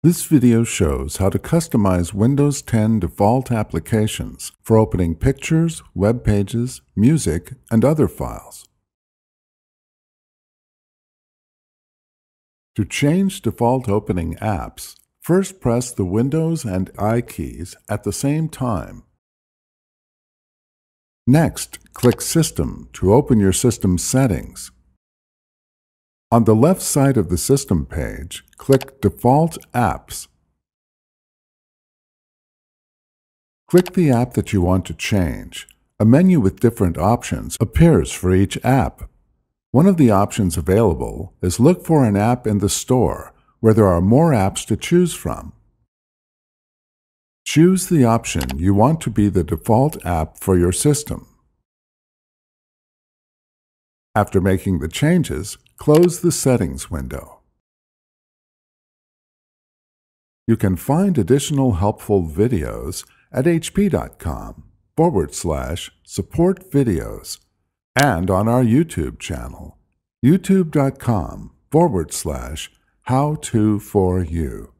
This video shows how to customize Windows 10 default applications for opening pictures, web pages, music, and other files. To change default opening apps, first press the Windows and I keys at the same time. Next, click System to open your system settings. On the left side of the System page, click Default Apps. Click the app that you want to change. A menu with different options appears for each app. One of the options available is Look for an app in the store, where there are more apps to choose from. Choose the option you want to be the default app for your system. After making the changes, Close the Settings window. You can find additional helpful videos at hp.com forward slash support videos and on our YouTube channel, youtube.com forward slash how to for you.